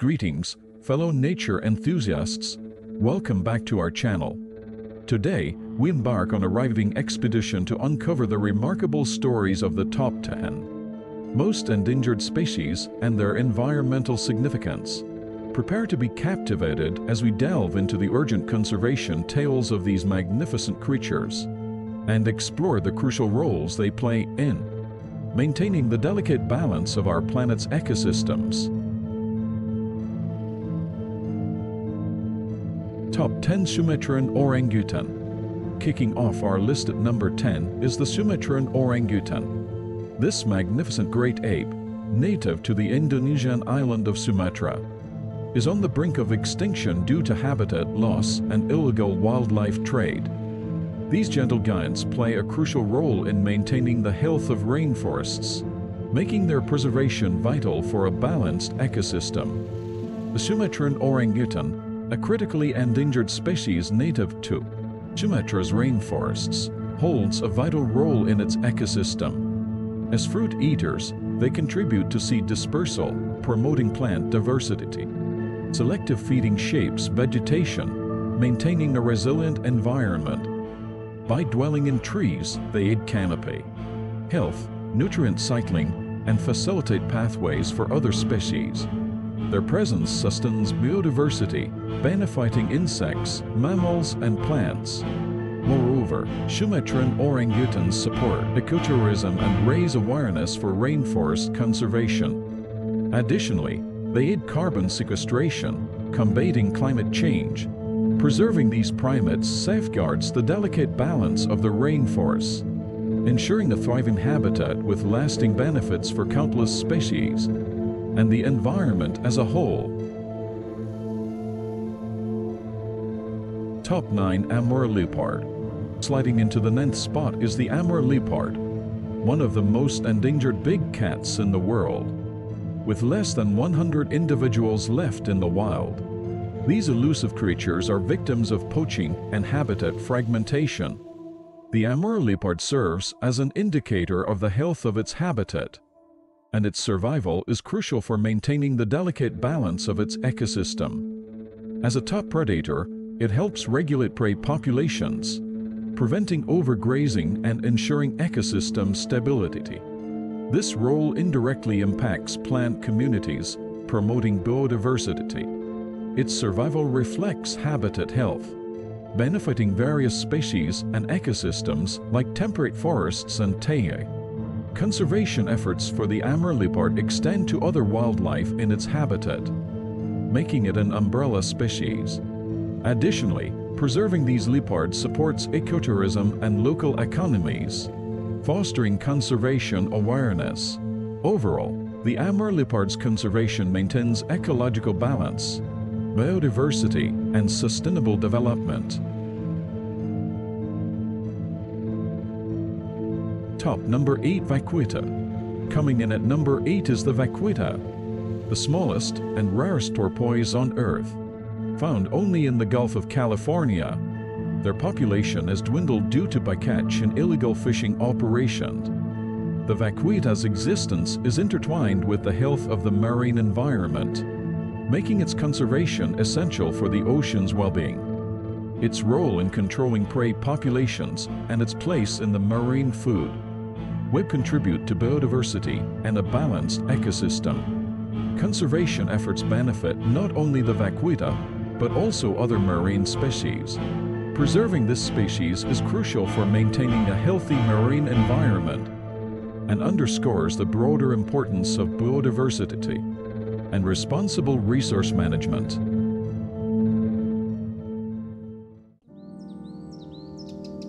Greetings, fellow nature enthusiasts. Welcome back to our channel. Today, we embark on a riving expedition to uncover the remarkable stories of the top 10 most endangered species and their environmental significance. Prepare to be captivated as we delve into the urgent conservation tales of these magnificent creatures and explore the crucial roles they play in maintaining the delicate balance of our planet's ecosystems. Top 10 Sumatran Orangutan Kicking off our list at number 10 is the Sumatran orangutan. This magnificent great ape, native to the Indonesian island of Sumatra, is on the brink of extinction due to habitat loss and illegal wildlife trade. These gentle giants play a crucial role in maintaining the health of rainforests, making their preservation vital for a balanced ecosystem. The Sumatran orangutan, a critically endangered species native to Sumatra's rainforests, holds a vital role in its ecosystem. As fruit eaters, they contribute to seed dispersal, promoting plant diversity. Selective feeding shapes vegetation, maintaining a resilient environment by dwelling in trees, they aid canopy, health, nutrient cycling, and facilitate pathways for other species. Their presence sustains biodiversity, benefiting insects, mammals, and plants. Moreover, Sumatran orangutans support ecotourism and raise awareness for rainforest conservation. Additionally, they aid carbon sequestration, combating climate change, Preserving these primates safeguards the delicate balance of the rainforest, ensuring a thriving habitat with lasting benefits for countless species and the environment as a whole. Top 9 Amur Leopard Sliding into the ninth spot is the Amur Leopard, one of the most endangered big cats in the world. With less than 100 individuals left in the wild, these elusive creatures are victims of poaching and habitat fragmentation. The Amur leopard serves as an indicator of the health of its habitat, and its survival is crucial for maintaining the delicate balance of its ecosystem. As a top predator, it helps regulate prey populations, preventing overgrazing and ensuring ecosystem stability. This role indirectly impacts plant communities, promoting biodiversity. Its survival reflects habitat health, benefiting various species and ecosystems like temperate forests and taiga. Conservation efforts for the Amur leopard extend to other wildlife in its habitat, making it an umbrella species. Additionally, preserving these leopards supports ecotourism and local economies, fostering conservation awareness. Overall, the Amur leopard's conservation maintains ecological balance, biodiversity, and sustainable development. Top number 8 Vaquita. Coming in at number 8 is the Vaquita, the smallest and rarest porpoise on Earth. Found only in the Gulf of California, their population has dwindled due to bycatch and illegal fishing operations. The vaquita's existence is intertwined with the health of the marine environment, making its conservation essential for the ocean's well-being. Its role in controlling prey populations and its place in the marine food web contribute to biodiversity and a balanced ecosystem. Conservation efforts benefit not only the vaquita, but also other marine species. Preserving this species is crucial for maintaining a healthy marine environment and underscores the broader importance of biodiversity and responsible resource management.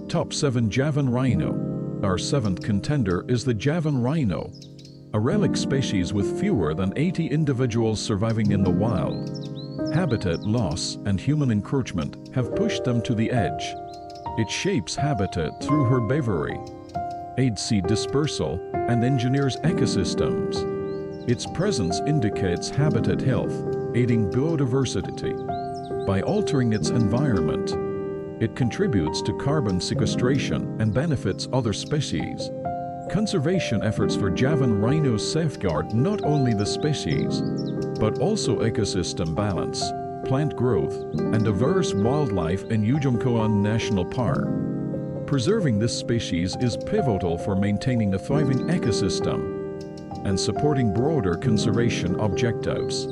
Top 7 Javan Rhino Our seventh contender is the Javan rhino, a relic species with fewer than 80 individuals surviving in the wild. Habitat loss and human encroachment have pushed them to the edge. It shapes habitat through herbivory, aids seed dispersal, and engineers ecosystems. Its presence indicates habitat health, aiding biodiversity. By altering its environment, it contributes to carbon sequestration and benefits other species. Conservation efforts for Javan rhinos safeguard not only the species, but also ecosystem balance, plant growth, and diverse wildlife in Ujung Kulon National Park. Preserving this species is pivotal for maintaining a thriving ecosystem and supporting broader conservation objectives.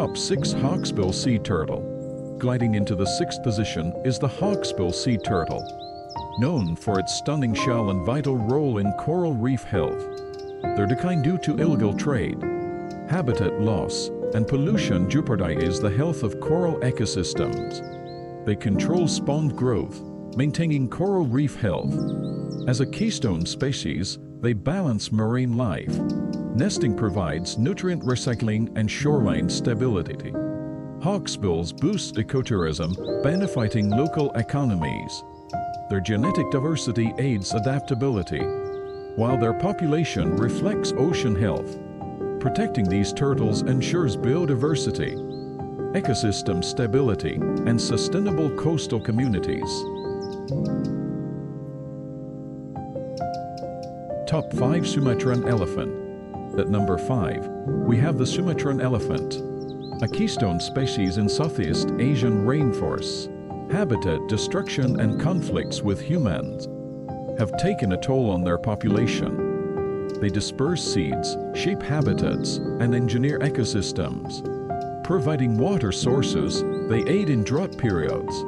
Top 6 Hawksbill Sea Turtle Gliding into the sixth position is the Hawksbill Sea Turtle, known for its stunning shell and vital role in coral reef health. Their decline due to illegal trade, habitat loss, and pollution jeopardizes the health of coral ecosystems. They control sponge growth, maintaining coral reef health. As a keystone species, they balance marine life. Nesting provides nutrient recycling and shoreline stability. Hawksbills boost ecotourism, benefiting local economies. Their genetic diversity aids adaptability, while their population reflects ocean health. Protecting these turtles ensures biodiversity, ecosystem stability, and sustainable coastal communities. Top 5 Sumatran Elephant At number 5, we have the Sumatran elephant, a keystone species in Southeast Asian rainforests. Habitat destruction and conflicts with humans have taken a toll on their population. They disperse seeds, shape habitats, and engineer ecosystems. Providing water sources, they aid in drought periods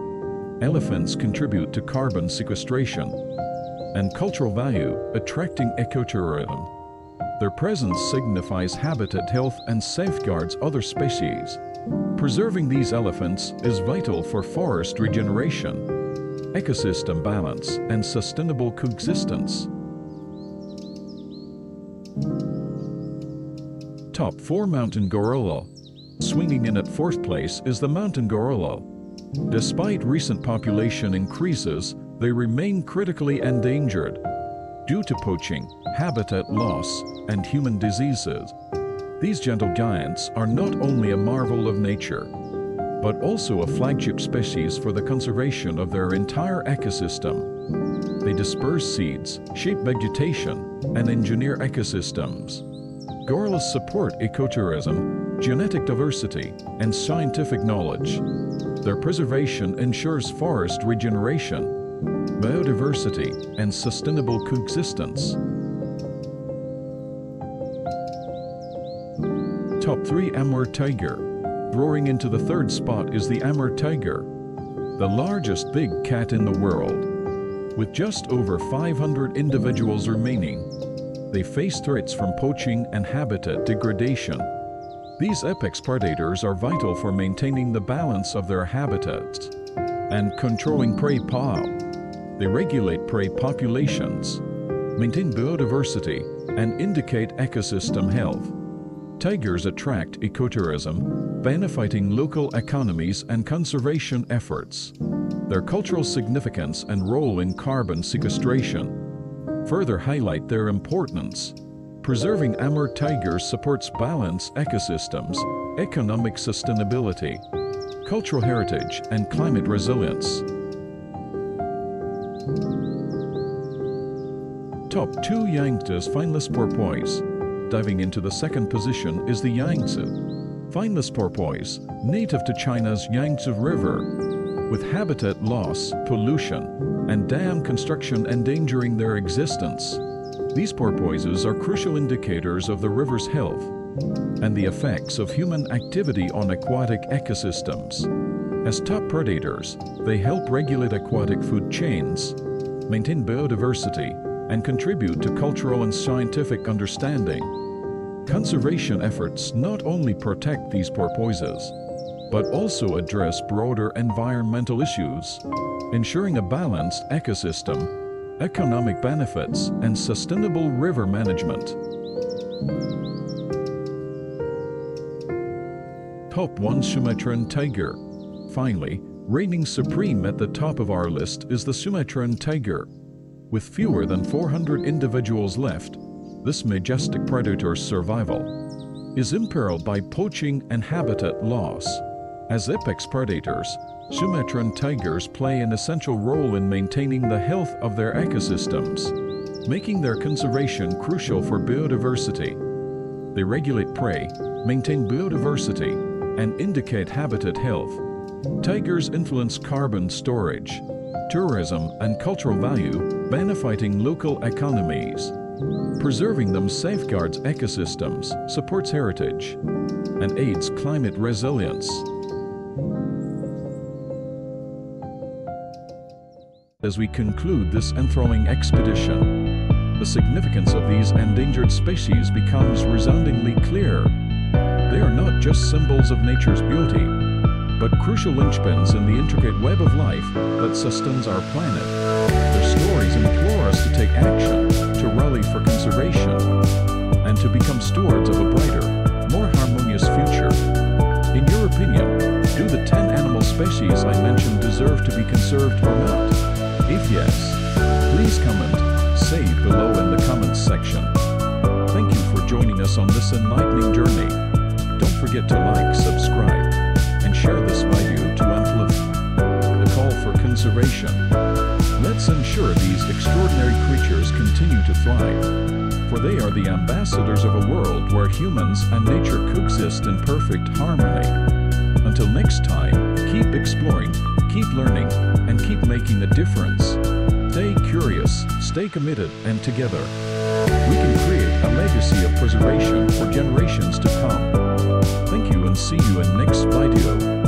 Elephants contribute to carbon sequestration and cultural value, attracting ecotourism. Their presence signifies habitat health and safeguards other species. Preserving these elephants is vital for forest regeneration, ecosystem balance, and sustainable coexistence. Top 4 Mountain Gorilla Swinging in at fourth place is the mountain gorilla, Despite recent population increases, they remain critically endangered due to poaching, habitat loss, and human diseases. These gentle giants are not only a marvel of nature, but also a flagship species for the conservation of their entire ecosystem. They disperse seeds, shape vegetation, and engineer ecosystems. Gorillas support ecotourism, genetic diversity, and scientific knowledge. Their preservation ensures forest regeneration, biodiversity, and sustainable coexistence. Top 3 Amur Tiger Roaring into the third spot is the Amur Tiger, the largest big cat in the world. With just over 500 individuals remaining, they face threats from poaching and habitat degradation. These apex predators are vital for maintaining the balance of their habitats and controlling prey power. They regulate prey populations, maintain biodiversity, and indicate ecosystem health. Tigers attract ecotourism, benefiting local economies and conservation efforts. Their cultural significance and role in carbon sequestration further highlight their importance Preserving Amur tigers supports balanced ecosystems, economic sustainability, cultural heritage, and climate resilience. Top 2 Yangtze's finless porpoise. Diving into the second position is the Yangtze. Finless porpoise, native to China's Yangtze River, with habitat loss, pollution, and dam construction endangering their existence. These porpoises are crucial indicators of the river's health and the effects of human activity on aquatic ecosystems. As top predators, they help regulate aquatic food chains, maintain biodiversity, and contribute to cultural and scientific understanding. Conservation efforts not only protect these porpoises, but also address broader environmental issues, ensuring a balanced ecosystem economic benefits, and sustainable river management. Top 1 Sumatran Tiger Finally, reigning supreme at the top of our list is the Sumatran tiger. With fewer than 400 individuals left, this majestic predator's survival is imperiled by poaching and habitat loss. As apex predators, Sumatran tigers play an essential role in maintaining the health of their ecosystems. making their conservation crucial for biodiversity. They regulate prey, maintain biodiversity, and indicate habitat health. Tigers influence carbon storage, tourism, and cultural value, benefiting local economies. Preserving them safeguards ecosystems, supports heritage, and aids climate resilience. As we conclude this enthralling expedition, the significance of these endangered species becomes resoundingly clear. They are not just symbols of nature's beauty, but crucial linchpins in the intricate web of life that sustains our planet. Their stories implore us to take action, to rally for conservation, and to become stewards of a brighter, more harmonious future. In your opinion, do the 10 animal species I mentioned deserve to be conserved or not? If yes, please comment, say below in the comments section. Thank you for joining us on this enlightening journey. Don't forget to like, conservation. Let's ensure these extraordinary creatures continue to thrive, for they are the ambassadors of a world where humans and nature coexist in perfect harmony. Until next time, keep exploring, keep learning, and keep making a difference. Stay curious, stay committed, and together, we can create a legacy of preservation for generations to come. Thank you and see you in next video.